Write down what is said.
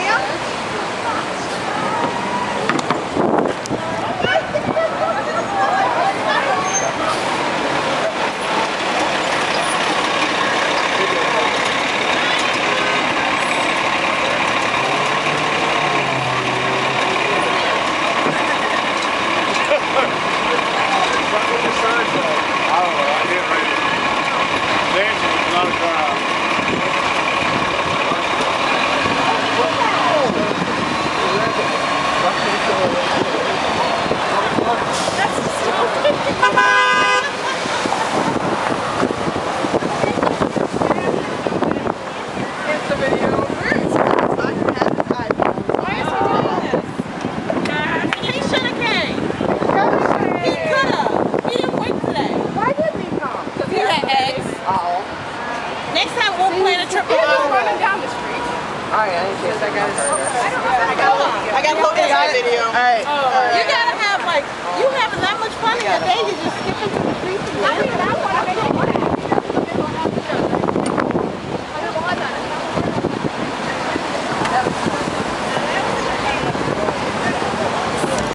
거예요? Alright, I didn't get that guy. I got a got put in video. Alright. You gotta have like, you having that much fun in your day, you're just skipping to the streets and